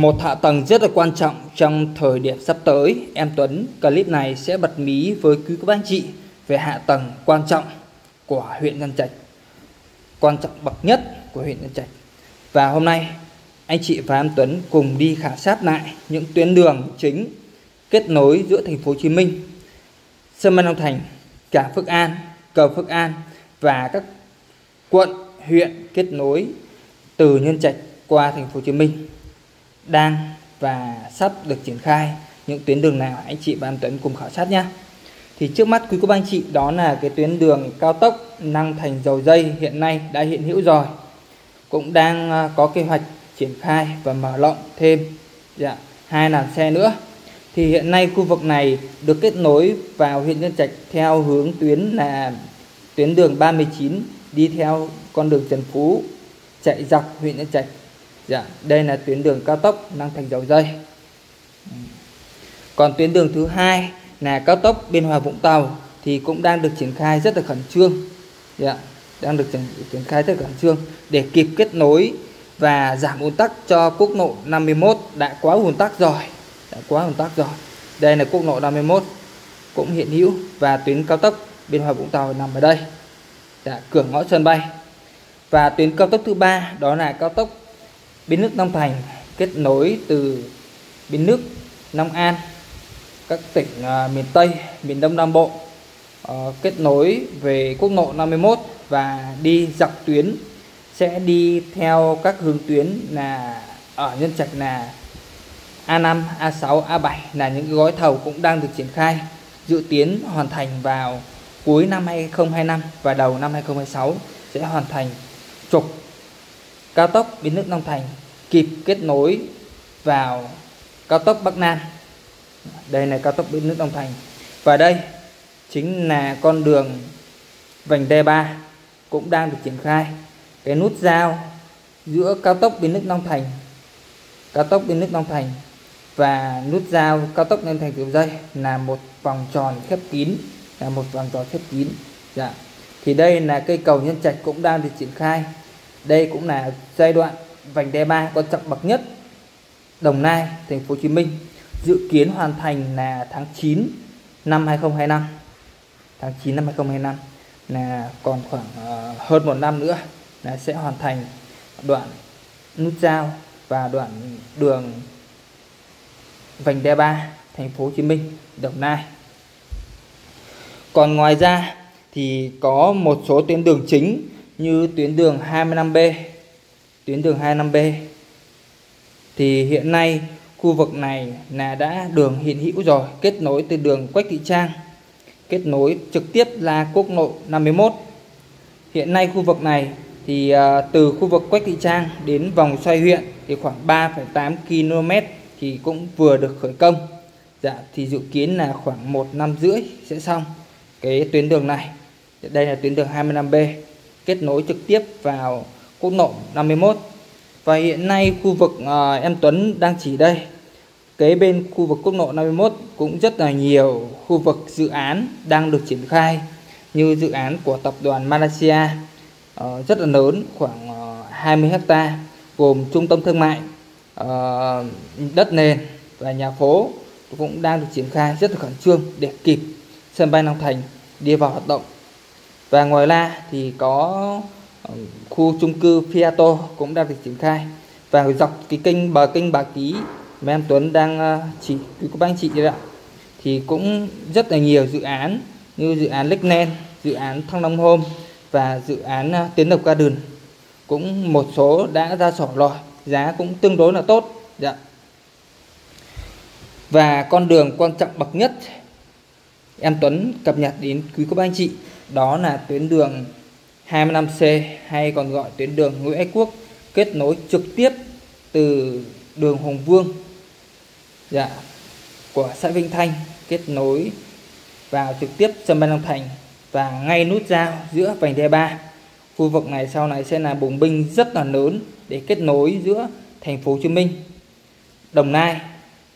Một hạ tầng rất là quan trọng trong thời điểm sắp tới, em Tuấn clip này sẽ bật mí với quý các anh chị về hạ tầng quan trọng của huyện Nhân Trạch. Quan trọng bậc nhất của huyện Nhân Trạch. Và hôm nay anh chị và em Tuấn cùng đi khảo sát lại những tuyến đường chính kết nối giữa thành phố Hồ Chí Minh, sân bay Long Thành, cả Phước An, cầu Phước An và các quận, huyện kết nối từ Nhân Trạch qua thành phố Hồ Chí Minh đang và sắp được triển khai những tuyến đường nào anh chị và em Tuấn cùng khảo sát nhé thì trước mắt quý cô bác anh chị đó là cái tuyến đường cao tốc năng thành dầu dây hiện nay đã hiện hữu rồi. Cũng đang à, có kế hoạch triển khai và mở rộng thêm dạ, hai làn xe nữa. Thì hiện nay khu vực này được kết nối vào huyện Nhân Trạch theo hướng tuyến là tuyến đường 39 đi theo con đường Trần Phú chạy dọc huyện Nhân Trạch. Dạ, đây là tuyến đường cao tốc năng thành dầu dây. Còn tuyến đường thứ hai là cao tốc Biên Hòa Vũng Tàu thì cũng đang được triển khai rất là khẩn trương. Dạ, đang được triển khai rất là khẩn trương để kịp kết nối và giảm ùn tắc cho quốc lộ 51 đã quá ùn tắc rồi. Đã quá ùn tắc rồi. Đây là quốc lộ 51 cũng hiện hữu và tuyến cao tốc Biên Hòa Vũng Tàu nằm ở đây. Dạ, cửa ngõ sân bay. Và tuyến cao tốc thứ ba đó là cao tốc Bến nước Long Thành kết nối từ Bến nước Long An các tỉnh uh, miền Tây, miền Đông Nam Bộ uh, kết nối về quốc lộ 51 và đi dọc tuyến sẽ đi theo các hướng tuyến là ở nhân trạch là A5, A6, A7 là những gói thầu cũng đang được triển khai dự kiến hoàn thành vào cuối năm 2025 và đầu năm 2026 sẽ hoàn thành trục cao tốc Bến Nước Long Thành kịp kết nối vào cao tốc Bắc Nam. Đây là cao tốc Bến Nước Long Thành. Và đây chính là con đường vành đai 3 cũng đang được triển khai. Cái nút giao giữa cao tốc Bến Nước Long Thành, cao tốc Bến Nước Long Thành và nút giao cao tốc lên Thành Tiểu Dây là một vòng tròn khép kín, là một vòng tròn khép kín. Dạ. Thì đây là cây cầu nhân trạch cũng đang được triển khai đây cũng là giai đoạn vành đai 3 quan trọng bậc nhất Đồng Nai, thành phố Hồ Chí Minh dự kiến hoàn thành là tháng 9 năm 2025. Tháng 9 năm 2025 là còn khoảng uh, hơn một năm nữa là sẽ hoàn thành đoạn nút giao và đoạn đường vành đai 3 thành phố Hồ Chí Minh, Đồng Nai. Còn ngoài ra thì có một số tuyến đường chính như tuyến đường 25B tuyến đường 25B thì hiện nay khu vực này là đã đường hiện hữu rồi kết nối từ đường Quách Thị Trang kết nối trực tiếp là quốc lộ 51 hiện nay khu vực này thì à, từ khu vực Quách Thị Trang đến vòng xoay huyện thì khoảng 3,8 km thì cũng vừa được khởi công. Dạ thì dự kiến là khoảng một năm rưỡi sẽ xong cái tuyến đường này. Dạ, đây là tuyến đường 25B kết nối trực tiếp vào quốc lộ 51 và hiện nay khu vực à, em Tuấn đang chỉ đây. Kế bên khu vực quốc lộ 51 cũng rất là nhiều khu vực dự án đang được triển khai như dự án của tập đoàn Malaysia à, rất là lớn khoảng à, 20 hecta gồm trung tâm thương mại à, đất nền và nhà phố cũng đang được triển khai rất là khẩn trương để kịp sân bay Long Thành đi vào hoạt động và ngoài ra thì có ờ, khu chung cư Fiato cũng đang được triển khai và dọc cái kênh bờ kênh Bà Ký mà em Tuấn đang ờ, chỉ quý cô bác anh chị ạ thì cũng rất là nhiều dự án như dự án Lexnen, dự án Thăng Long Home và dự án Tiến Tiến Lộc Garden cũng một số đã ra sổ rồi giá cũng tương đối là tốt dạ. và con đường quan trọng bậc nhất em Tuấn cập nhật đến quý cô bác anh chị đó là tuyến đường 25C hay còn gọi tuyến đường Nguyễn Ái Quốc kết nối trực tiếp từ đường Hồng Vương dạ, của xã Vinh Thanh kết nối vào trực tiếp sân bay Long Thành và ngay nút giao giữa vành đai 3 khu vực này sau này sẽ là bùng binh rất là lớn để kết nối giữa thành phố Hồ Chí Minh Đồng Nai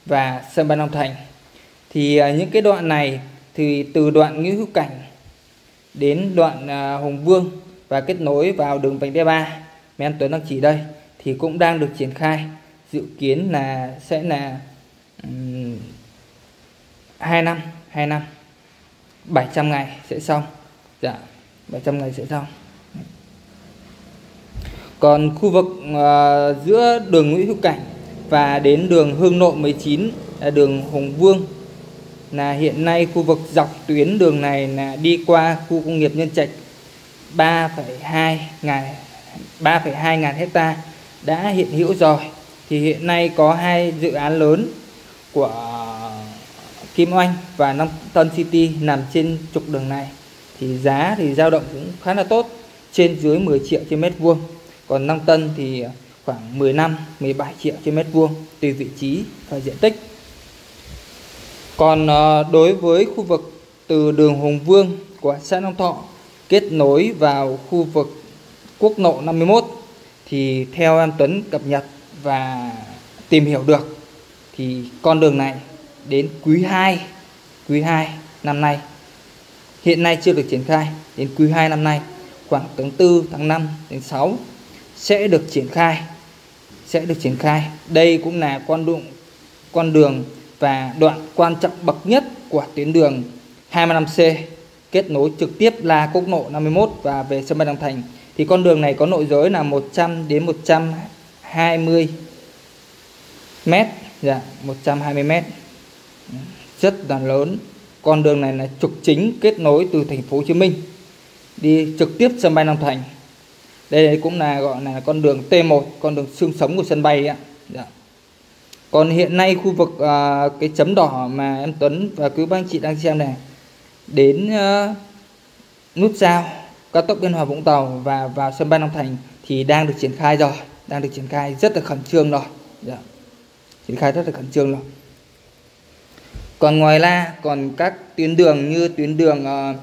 và sân bay Long Thành. Thì à, những cái đoạn này thì từ đoạn Nguyễn Hữu Cảnh đến đoạn à, Hùng Vương và kết nối vào đường vành đai 3 mà em Tuấn đang chỉ đây thì cũng đang được triển khai. Dự kiến là sẽ là um, 2 năm 2 năm 700 ngày sẽ xong. Dạ 700 ngày sẽ xong. Còn khu vực uh, giữa đường Nguyễn Hữu Cảnh và đến đường Hương Nội 19 là đường Hùng Vương là hiện nay khu vực dọc tuyến đường này là đi qua khu công nghiệp Nhân Trạch 3,2 ngàn 3,2 ngàn hecta đã hiện hữu rồi. Thì hiện nay có hai dự án lớn của Kim Oanh và Long Tân City nằm trên trục đường này. Thì giá thì dao động cũng khá là tốt trên dưới 10 triệu trên mét vuông. Còn Long Tân thì khoảng 15 17 triệu trên mét vuông tùy vị trí và diện tích còn ờ, đối với khu vực từ đường Hùng Vương của xã Long Thọ kết nối vào khu vực quốc lộ 51 thì theo em Tuấn cập nhật và tìm hiểu được thì con đường này đến quý 2 quý 2 năm nay. Hiện nay chưa được triển khai, đến quý 2 năm nay, khoảng tháng 4 tháng 5 đến 6 sẽ được triển khai, sẽ được triển khai. Đây cũng là con đường con đường và đoạn quan trọng bậc nhất của tuyến đường 25C kết nối trực tiếp là quốc lộ 51 và về sân bay Long Thành. Thì con đường này có nội giới là 100 đến 120 mét dạ 120 mét. Rất là lớn. Con đường này là trục chính kết nối từ thành phố Hồ Chí Minh đi trực tiếp sân bay Long Thành. Đây cũng là gọi là con đường T1 con đường xương sống của sân bay ạ. Dạ còn hiện nay khu vực à, cái chấm đỏ mà em Tuấn và quý bác anh chị đang xem này đến uh, nút giao cao tốc Biên Hòa Vũng Tàu và vào sân bay Long Thành thì đang được triển khai rồi đang được triển khai rất là khẩn trương rồi dạ. triển khai rất là khẩn trương rồi còn ngoài ra còn các tuyến đường như tuyến đường uh,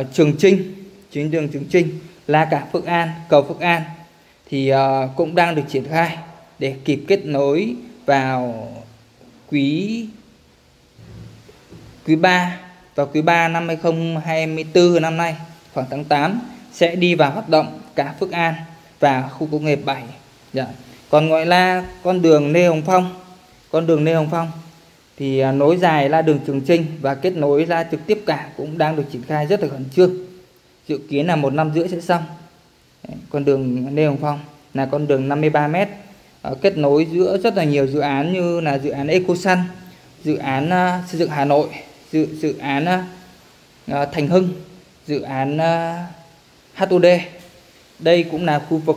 uh, Trường Trinh tuyến đường Trường Trinh La Cả Phước An cầu Phước An thì uh, cũng đang được triển khai để kịp kết nối vào quý quý 3 vào quý 3 năm 2024 năm nay khoảng tháng 8 sẽ đi vào hoạt động cả Phước An và khu công nghiệp 7. Dạ. Còn gọi là con đường Lê Hồng Phong, con đường Lê Hồng Phong thì à, nối dài là đường Trường Trinh và kết nối ra trực tiếp cả cũng đang được triển khai rất là khẩn trương. Dự kiến là một năm rưỡi sẽ xong. Con đường Lê Hồng Phong là con đường 53 m Ờ, kết nối giữa rất là nhiều dự án như là dự án EcoSun, dự án à, xây dựng Hà Nội, dự dự án à, à, Thành Hưng, dự án HOD. Đây cũng là khu vực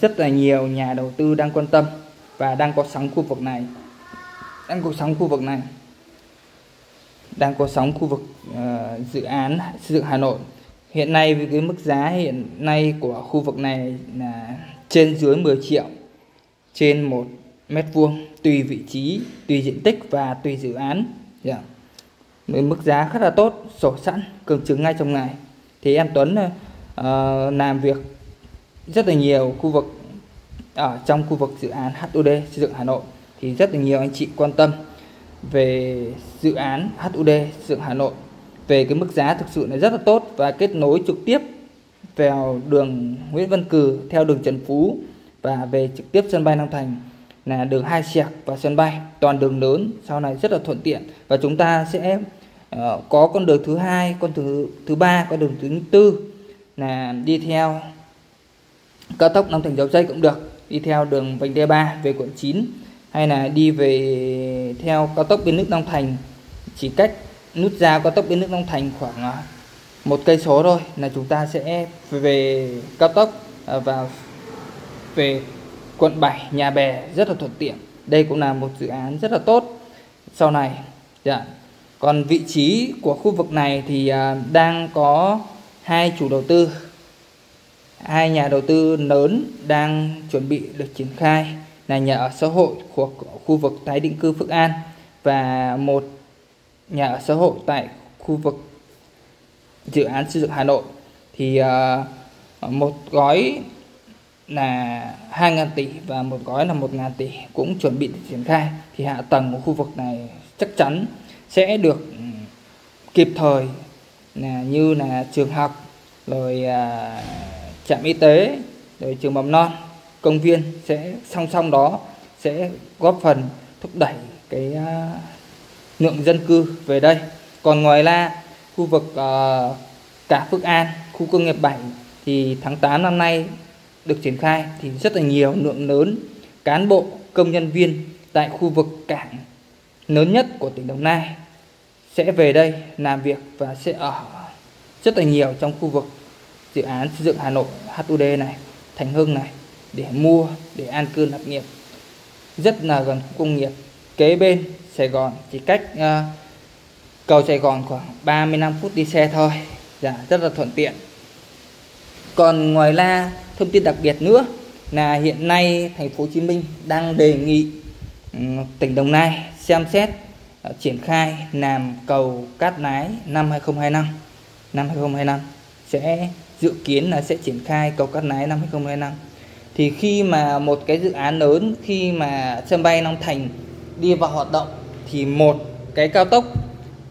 rất là nhiều nhà đầu tư đang quan tâm và đang có sóng khu vực này đang có sóng khu vực này đang có sóng khu vực uh, dự án xây dựng Hà Nội hiện nay với cái mức giá hiện nay của khu vực này là trên dưới 10 triệu trên một mét vuông tùy vị trí tùy diện tích và tùy dự án yeah. Dạ. với mức giá rất là tốt sổ sẵn cường chứng ngay trong ngày thì em Tuấn uh, làm việc rất là nhiều khu vực ở trong khu vực dự án HUD xây dựng Hà Nội thì rất là nhiều anh chị quan tâm về dự án HUD xây dựng Hà Nội về cái mức giá thực sự là rất là tốt và kết nối trực tiếp vào đường Nguyễn Văn Cử theo đường Trần Phú và về trực tiếp sân bay Long Thành là đường hai sẹc và sân bay toàn đường lớn sau này rất là thuận tiện. Và chúng ta sẽ uh, có con đường thứ hai con thứ thứ ba con đường thứ tư là đi theo cao tốc Long Thành dầu dây cũng được đi theo đường vành đai 3 về quận 9 hay là đi về theo cao tốc bên nước Long Thành. Chỉ cách nút giao cao tốc bên nước Long Thành khoảng ờ, một cây số thôi là chúng ta sẽ về cao tốc ờ, vào về quận 7 nhà bè rất là thuận tiện. Đây cũng là một dự án rất là tốt. Sau này dạ. còn vị trí của khu vực này thì à, đang có hai chủ đầu tư. Hai nhà đầu tư lớn đang chuẩn bị được triển khai. Là nhà ở xã hội của khu vực tái định cư Phước An và một nhà ở xã hội tại khu vực dự án xây dựng Hà Nội. Thì uh, một gói là 2.000 tỷ và một gói là 1.000 tỷ cũng chuẩn bị triển khai thì hạ tầng của khu vực này chắc chắn sẽ được ừ, kịp thời là như là trường học rồi à, trạm y tế rồi trường mầm non công viên sẽ song song đó sẽ góp phần thúc đẩy cái à, lượng dân cư về đây. Còn ngoài ra khu vực à, cả Phước An khu công nghiệp 7 thì tháng 8 năm nay được triển khai thì rất là nhiều lượng lớn cán bộ công nhân viên tại khu vực cảng lớn nhất của tỉnh Đồng Nai sẽ về đây làm việc và sẽ ở rất là nhiều trong khu vực dự án xây dựng Hà Nội HUD này, Thành Hưng này để mua để an cư lập nghiệp. Rất là gần khu công nghiệp. Kế bên Sài Gòn chỉ cách uh, cầu Sài Gòn khoảng 35 phút đi xe thôi. Dạ, rất là thuận tiện. Còn ngoài ra thông tin đặc biệt nữa là hiện nay thành phố Hồ Chí Minh đang đề nghị ừ, tỉnh Đồng Nai xem xét ờ, triển khai làm cầu Cát Lái năm 2025 năm 2025 sẽ dự kiến là sẽ triển khai cầu Cát Lái năm 2025 thì khi mà một cái dự án lớn, khi mà sân bay Long Thành đi vào hoạt động, thì một cái cao tốc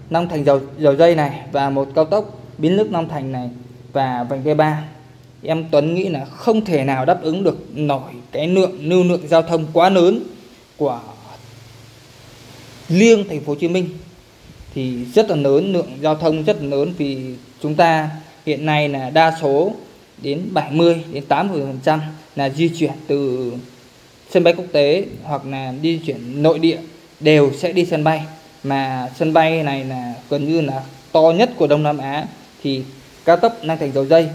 Long Thành dầu dầu dây này và một cao tốc biến nước Long Thành này và vành đai 3 em Tuấn nghĩ là không thể nào đáp ứng được nổi cái lượng, lưu lượng giao thông quá lớn của riêng thành phố Hồ Chí Minh. Thì rất là lớn, lượng giao thông rất là lớn vì chúng ta hiện nay là đa số đến 70 đến 80 phần trăm là di chuyển từ sân bay quốc tế hoặc là di chuyển nội địa đều sẽ đi sân bay. Mà sân bay này là gần như là to nhất của Đông Nam Á. Thì cao tốc đang Thành Dầu Dây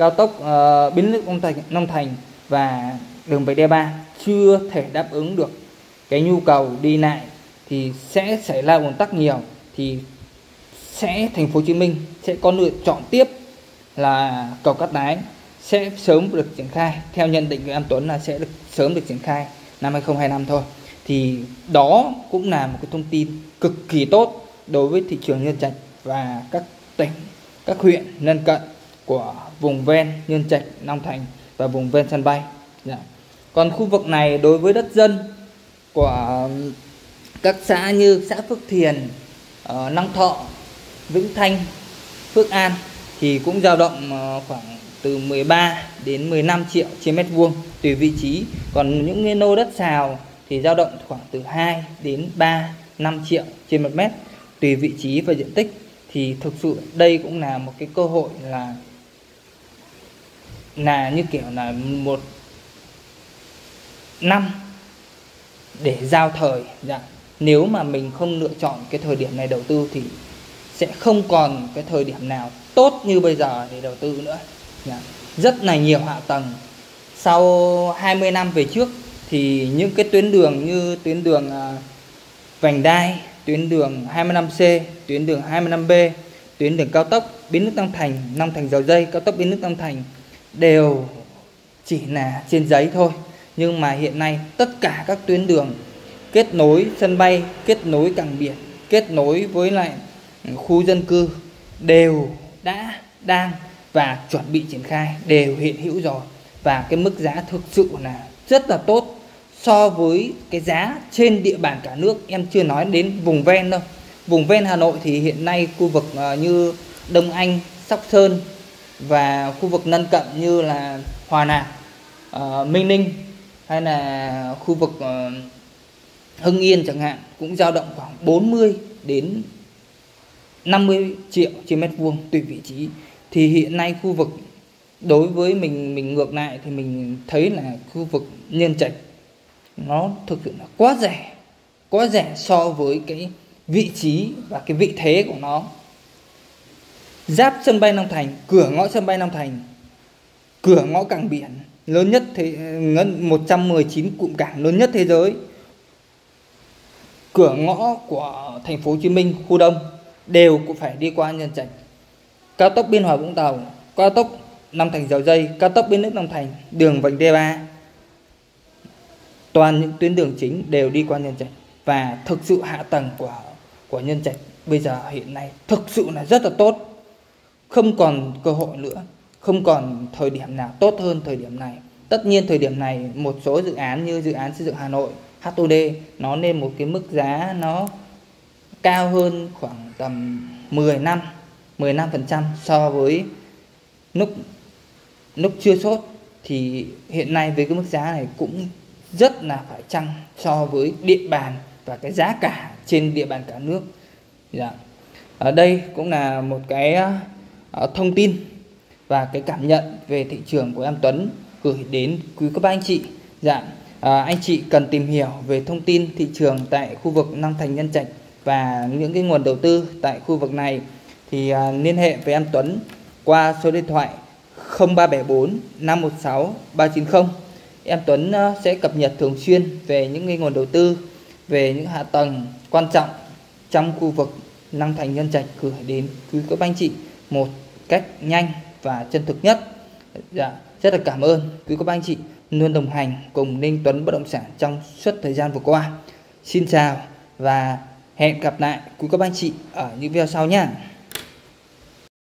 cao tốc uh, Bến Lức Long Thành Long Thành và đường vành đai 3 chưa thể đáp ứng được cái nhu cầu đi lại thì sẽ xảy ra ùn tắc nhiều thì sẽ thành phố Hồ Chí Minh sẽ có lựa chọn tiếp là cầu cát lái sẽ sớm được triển khai. Theo nhận định của An Tuấn là sẽ được sớm được triển khai năm 2025 thôi. Thì đó cũng là một cái thông tin cực kỳ tốt đối với thị trường nhân trạch và các tỉnh các huyện lân cận của vùng ven nhân trạch long thành và vùng ven sân bay. Dạ. còn khu vực này đối với đất dân của các xã như xã Phước Thiền, ờ, Năng Thọ, Vĩnh Thanh, Phước An thì cũng dao động ờ, khoảng từ 13 đến 15 triệu trên mét vuông tùy vị trí. Còn những cái nô đất xào thì dao động khoảng từ 2 đến 3 5 triệu trên một mét tùy vị trí và diện tích. Thì thực sự đây cũng là một cái cơ hội là là như kiểu là một năm để giao thời dạ. nếu mà mình không lựa chọn cái thời điểm này đầu tư thì sẽ không còn cái thời điểm nào tốt như bây giờ để đầu tư nữa dạ. rất là nhiều hạ tầng sau 20 năm về trước thì những cái tuyến đường như tuyến đường à, vành đai, tuyến đường 25C tuyến đường 25B tuyến đường cao tốc biến nước Long Thành Long Thành dầu dây, cao tốc biến nước Long Thành đều chỉ là trên giấy thôi. Nhưng mà hiện nay tất cả các tuyến đường kết nối sân bay, kết nối cảng biển, kết nối với lại khu dân cư đều đã, đang và chuẩn bị triển khai đều hiện hữu rồi. Và cái mức giá thực sự là rất là tốt so với cái giá trên địa bàn cả nước. Em chưa nói đến vùng ven đâu. Vùng ven Hà Nội thì hiện nay khu vực ờ, như Đông Anh, Sóc Sơn và khu vực lân cận như là Hòa Lạc uh, Minh Ninh hay là khu vực uh, Hưng Yên chẳng hạn cũng dao động khoảng 40 đến 50 triệu trên mét vuông tùy vị trí. Thì hiện nay khu vực đối với mình mình ngược lại thì mình thấy là khu vực nhân trạch nó thực sự là quá rẻ quá rẻ so với cái vị trí và cái vị thế của nó giáp sân bay Long Thành, cửa ngõ sân bay Long Thành. Cửa ngõ cảng biển, lớn nhất thế 119 cụm cảng lớn nhất thế giới. Cửa ngõ của thành phố Hồ Chí Minh, khu đông, đều cũng phải đi qua nhân trạch. Cao tốc biên hòa vũng tàu, cao tốc Long Thành dầu dây, cao tốc biên nước Long Thành, đường vành đai ba. Toàn những tuyến đường chính đều đi qua nhân trạch và thực sự hạ tầng của của nhân trạch bây giờ hiện nay thực sự là rất là tốt không còn cơ hội nữa. Không còn thời điểm nào tốt hơn thời điểm này. Tất nhiên thời điểm này một số dự án như dự án xây dựng Hà Nội HOD nó lên một cái mức giá nó cao hơn khoảng tầm 10 năm 15% so với lúc lúc chưa sốt thì hiện nay với cái mức giá này cũng rất là phải chăng so với địa bàn và cái giá cả trên địa bàn cả nước. Dạ. ở đây cũng là một cái Ờ, thông tin và cái cảm nhận về thị trường của em Tuấn gửi đến quý các anh chị. Dạ à, anh chị cần tìm hiểu về thông tin thị trường tại khu vực Nam Thành Nhân Trạch và những cái nguồn đầu tư tại khu vực này thì à, liên hệ với em Tuấn qua số điện thoại 0374 516 390 em Tuấn à, sẽ cập nhật thường xuyên về những cái nguồn đầu tư về những hạ tầng quan trọng trong khu vực Năng Thành Nhân Trạch gửi đến quý các anh chị một cách nhanh và chân thực nhất. Dạ, rất là cảm ơn quý các anh chị luôn đồng hành cùng Ninh Tuấn Bất Động Sản trong suốt thời gian vừa qua. Xin chào và hẹn gặp lại quý các anh chị ở những video sau nhé.